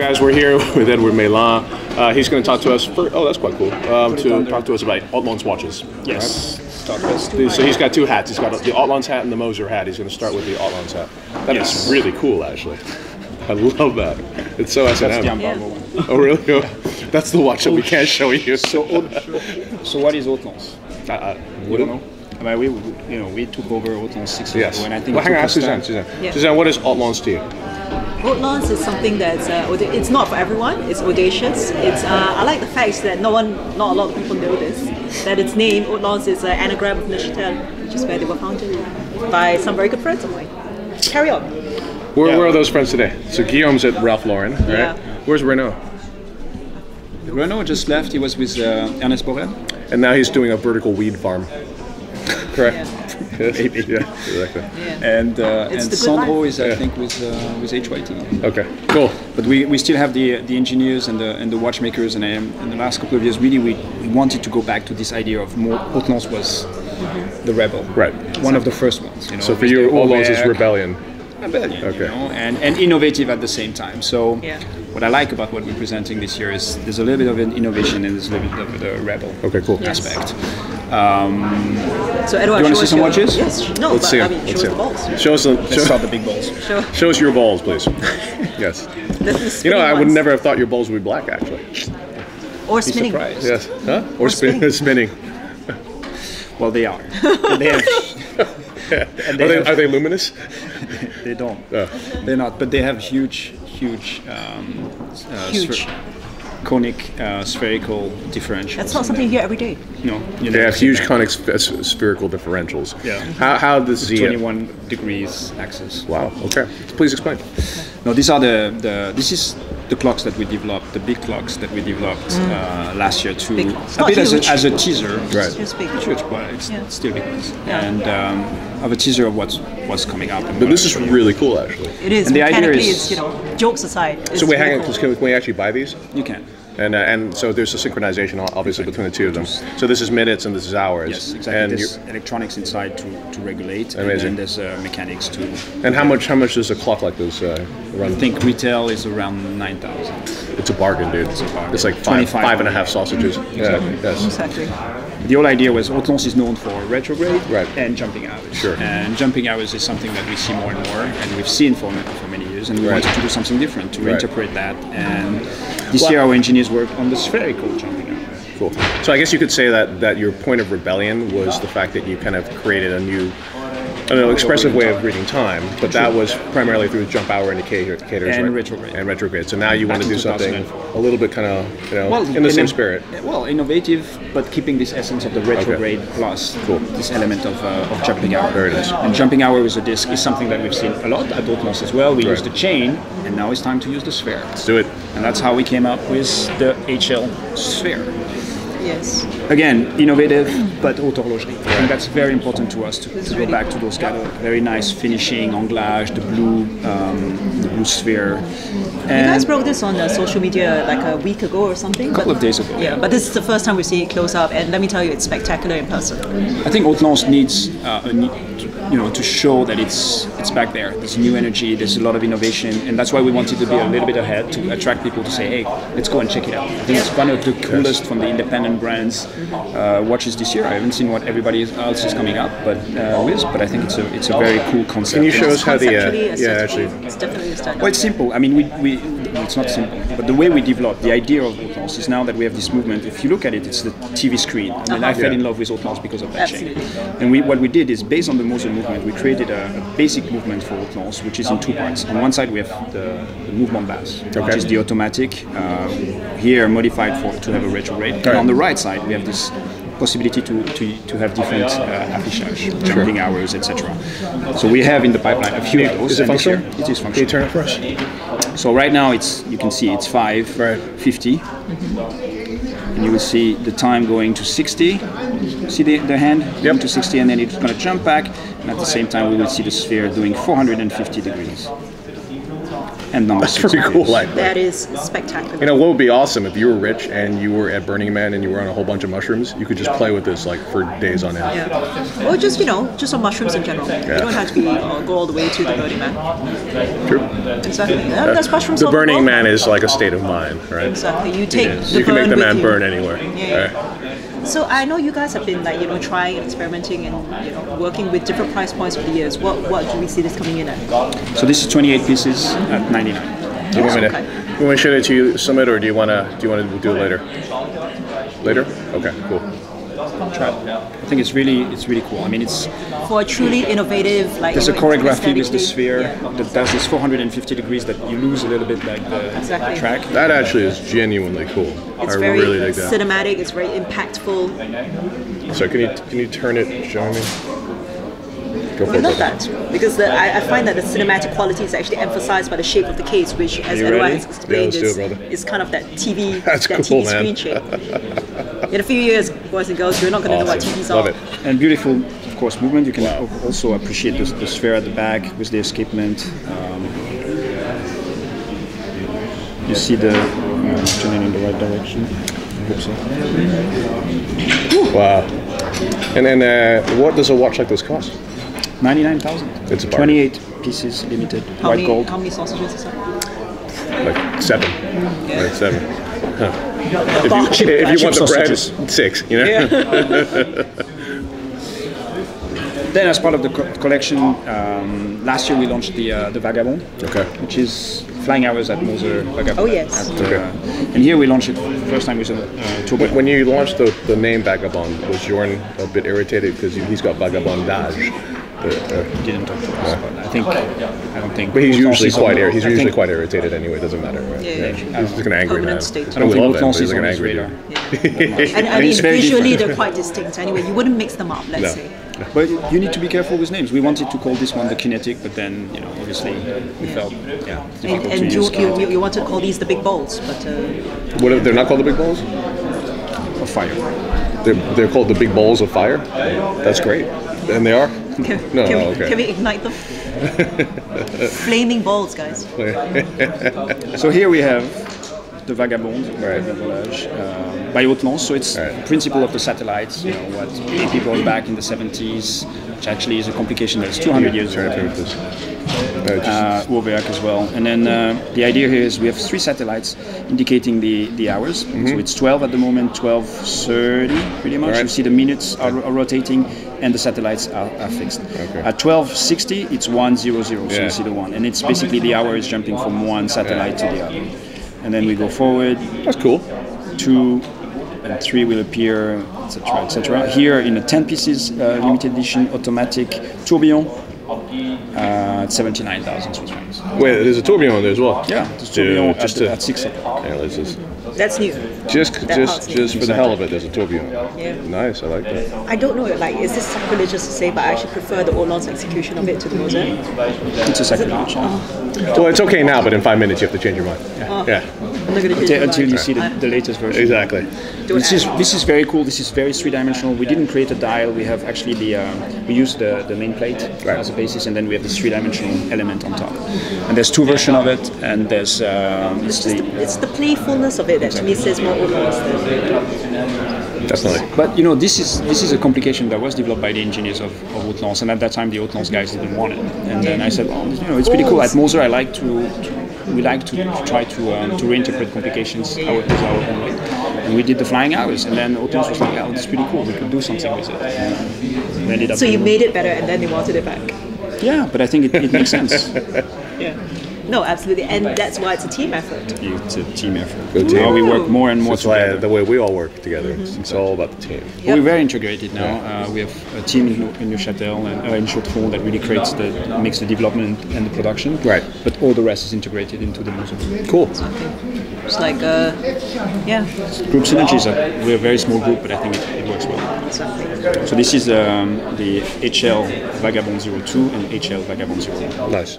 guys, we're here with Edward Meylan. Uh, he's going to talk to us. For, oh, that's quite cool. Um, to talk to us about Hautlence watches. Yes. Right? So he's got two hats. He's got the Hautlence hat and the Moser hat. He's going to start with the Hautlence hat. That Yes. is really cool, actually. I love that. It's so That's S&M. embargo one. Oh, really? Oh, that's the watch that we can't show you. So, so what is Hautlence? Uh, uh, You don't know? I mean, we, we- you know, we took over Hautlence six years Yes. ago, and I think well, hang on, Suzanne. time. Suzanne. Yeah. Suzanne, what is Hautlence to you? Hautlence is something that's uh, it's not for everyone. It's audacious. It's uh, I like the fact that no one, not a lot of people know this. That its name Hautlence is an anagram of Neuchâtel, which is where they were founded by some very good friends of mine. Carry on. Where, Yeah. where are those friends today? So Guillaume's at Ralph Lauren, right? Yeah. Where's Renaud? Renaud just left. He was with uh, Ernest Borel. And now he's doing a vertical weed farm. Correct? Yes. Maybe. Yeah, exactly. And uh, and Sandro life. is, I Yeah. think, with uh, with HYT. Okay, cool. But we, we still have the the engineers and the and the watchmakers, and um, in the last couple of years, really, we, we wanted to go back to this idea of more. Hautlence was the rebel, Right. One of the first ones. You know, So for you, the Hautlence is rebellion. rebellion, Okay. you know, and, and innovative at the same time. So Yeah. what I like about what we're presenting this year is there's a little bit of an innovation and there's a little bit of the rebel Okay, cool. Yes. aspect. So Edward, do You wanna see some your- watches? Yes. No, Let's but see I 'em. mean, show Let's us see balls. Show us, the, Let's show, start the big balls. Show. show us your balls, please. yes. The, the You know, spinning I would never have thought your balls would be black, actually. Or spinning. surprised. Yes. Huh? Or, Or spin, spinning. Well, they are. And they have, Are they they, have- are they luminous? they don't. Oh. They're not, but they have huge, huge, um, uh, Huge. Spher- conic uh, spherical differentials. That's not something you hear every day. No, you They have huge that. conic sp- spherical differentials. Yeah. How, how does the... 21 degrees axis. Wow, okay. Please explain. No, these are the, the this is the clocks that we developed, the big clocks that we developed uh, last year to Big clocks. a bit as a, as a teaser. Right. Just big. Huge, but it's Yeah. still big ones. Yeah. And um, of a teaser of what's what's coming up. But this is really cool, actually. It is. And the idea mechanically, is- it's, you know, jokes aside. So we really hang cool. can we actually buy these? You can. And uh, and so there's a synchronization, o- obviously, between the two of them. So this is minutes and this is hours. Yes, exactly. And, there's electronics inside to, to regulate, Amazing. and then there's uh, mechanics to. and how much how much does a clock like this uh, run? I think retail is around nine thousand. It's a bargain, dude. It's, a bargain. it's like five, 25 five and a half sausages. Exactly. Yeah, yes. Exactly. The whole idea was Hautlence is known for retrograde Right. and jumping hours. Sure. And jumping hours is something that we see more and more, and we've seen for, for many years, and we Right. wanted to do something different to Right. interpret that. And this Well- year, our engineers worked on the spherical jumping hour. Cool. So I guess you could say that that your point of rebellion was the fact that you kind of created a new. Know, expressive way of reading time, but that was primarily through jump hour indicator- indicators And right? retrograde. And retrograde. So now you want to do something a little bit kind of, you know, well, in the same spirit. Well, innovative, but keeping this essence of the retrograde plus Cool. this element of, uh, of jumping hour. Very nice. And jumping hour with a disc is something that we've seen a lot at Hautlence as well. We Right. use the chain, and now it's time to use the sphere. Let's do it. And that's how we came up with the HL sphere. Yes. Again, innovative, but haute horlogerie. I think that's very important to us to, to go back to those kind of very nice finishing, anglage, the blue, um, the blue sphere. You guys And broke this on uh, social media like a week ago or something. A couple of days ago, Yeah, but this is the first time we see it close up, and let me tell you, it's spectacular in person. I think Hautlence needs, uh, a you know, to show that it's it's back there. There's new energy. There's a lot of innovation, and that's why we wanted to be a little bit ahead to attract people to say, "Hey, let's go and check it out." I think it's one of the coolest from the independent brands uh, watches this year. I haven't seen what everybody else is coming up, but uh, with, but I think it's a it's a very cool concept. Can you show us how the, uh, yeah, actually, it's definitely a standout. Well, it's simple. I mean, we, we it's not simple, but the way we developed the idea of Hautlence is now that we have this movement. If you look at it, it's the TV screen. I mean, I fell Yeah. in love with Hautlence because of that chain. And we, what we did is, based on the Moser movement, we created a, a basic movement for Hautlence, which is in two parts. On one side, we have the, the movement base, Okay. which is the automatic, uh, here modified for to have a retrograde. And on the right side, we have this possibility to, to, to have different uh, affichage, jumping hours, etc. So we have in the pipeline a few of those. is it and this functional? year It is Can you functional. turn it for us? So right now it's you can see it's five Right. fifty, and you will see the time going to sixty. See the, the hand going to sixty, and then it's going to jump back, and at the same time we will see the sphere doing four hundred and fifty degrees. And number That's six. pretty on cool. this. Like, That is spectacular. you know, what would be awesome if you were rich and you were at Burning Man and you were on a whole bunch of mushrooms? You could just play with this like for days on end. yeah. Or just you know, just on mushrooms in general. You don't have to be uh, go all the way to the Burning Man. True. Exactly. Yeah, there's mushrooms. The Burning all- Man is like a state of mind, right? Exactly. You take the You can make the with man you. burn anywhere. Yeah. Right. So I know you guys have been like you know trying and experimenting and you know working with different price points over the years. What what do we see this coming in at? So this is 28 pieces at 99. Do you want me to? Okay. You want me to show it to you, Summit, or do you want to? Do you want to do it later? Later? Okay, cool. Try. I think it's really it's really cool. I mean, it's For a truly innovative like there's a choreography with the sphere Yeah. that does this 450 degrees that you lose a little bit like the Exactly. track. That actually is genuinely cool. It's I very really dig that. cinematic. It's very impactful. So can you can you turn it? Show me. Go for I it. love that because the, I, I find that the cinematic quality is actually emphasized by the shape of the case, which, as You everyone has explained, Yeah, let's is, do it, brother. is kind of that TV, That's that cool, TV man. screen shape. In a few years, boys and girls, you're not going to know what Awesome. TVs Love are. it. And beautiful, of course, movement. You can al- also appreciate the, the sphere at the back with the escapement. Um, you see the uh, turning in the right direction. I hope so. Wow. And then, uh, what does a watch like this cost? 99,000. It's a bargain. 28 pieces limited, How white many, gold. how many sausages is that? Like seven. Like seven. Huh. If you, if you want the bread, sausages. six. You know. Then, as part of the co- collection, um, last year we launched the uh, the Vagabond, Okay. which is flying hours at Moser Vagabond. Oh, yes. At, uh, Okay. And here we launched it first time with a uh, turbo. When you launched the, the name Vagabond, was Journe a bit irritated because he's got vagabondage? But, uh, didn't talk to us, but I think I don't think. but he's usually quite on- ir- he's I usually quite irritated anyway. It doesn't matter. Right? Yeah, yeah. He's just gonna angry Permanent now. state. I don't love him, but he's like an angry radar. dude. And I mean, it's visually they're quite distinct. Anyway, you wouldn't mix them up. Let's No. say. But you need to be careful with names. We wanted to call this one the Kinetic, but then you know obviously we felt yeah And, difficult and to you, use you, Kinetic you, you want to call these the big balls, but uh, What are, they're not called the big balls. of fire. They're, they're called the big balls of fire. That's great. And they are. Can, No, can, no, we, okay. can we ignite them? Flaming balls, guys. So here we have the Vagabond, Right. the Volage, uh, by Hautlence. So it's Right. the principle of the satellites, you know, what AP brought back in the 70s, which actually is a complication that's 200 years Trying to old. prove. Uh, just- uh, as well. And then uh, the idea here is we have three satellites indicating the, the hours. So it's 12 at the moment, 12.30 pretty much. Alright. You see the minutes are, are rotating and the satellites are, are fixed. Okay. At 12.60 it's 100, so Yeah. you see the one. And it's basically the hour is jumping from one satellite to the other. And then we go forward, That's cool. two and three will appear, etc., etc. Here in a 10 pieces uh, limited edition automatic tourbillon uh, at 79,000 Swiss francs. Wait, there's a tourbillon there as well. Yeah, the Dude, tourbillon at, just the, to- at 6 o'clock. Yeah, let's just That's new. just That just just new. for the hell of it, there's a tourbillon. Yeah. Nice, I like that. I don't know, like, is this sacrilegious to say, but I actually prefer the Hautlence's execution of it to the Mosaic. It's a sacrilege. Well, it's okay now, but in five minutes you have to change your mind. Oh. Yeah, I'm not going to change Until, my until you mind. see the, the latest version. exactly. This is this is very cool. This is very three dimensional. We didn't create a dial. We have actually the um, we use the the main plate Right. as a basis, and then we have this three dimensional element on top. And there's two versions of it, and there's um, it's It's the, the, it's the playfulness of it that to me says more Hautlence's than Definitely. But you know, this is this is a complication that was developed by the engineers of, of Hautlence, and at that time the Hautlence guys didn't want it. And then I said, well, you know, it's pretty cool. At Moser, I like to, to we like to, to try to um, to reinterpret complications our, with our own way. And we did the flying hours, and then Hautlence was like, oh, it's pretty cool. We could do something with it. And ended up So you made it better and then they wanted it back. Yeah, but I think it, it makes sense. Yeah. No, absolutely. And that's why it's a team effort. It's a team effort. Good team. Now we work more and more That's why together. the way we all work together. It's, it's all about the team. Yep. We're very integrated now. Uh, we have a team in, in Neuchâtel and uh, in Chaux-de-Fonds that really creates the makes the development and the production. Right. But all the rest is integrated into the music. Cool. It's like, uh, yeah, Group synergies. Are, we're a very small group, but I think it, it works well. exactly. So this is um, the HL Vagabond 02 and HL Vagabond 01. Nice.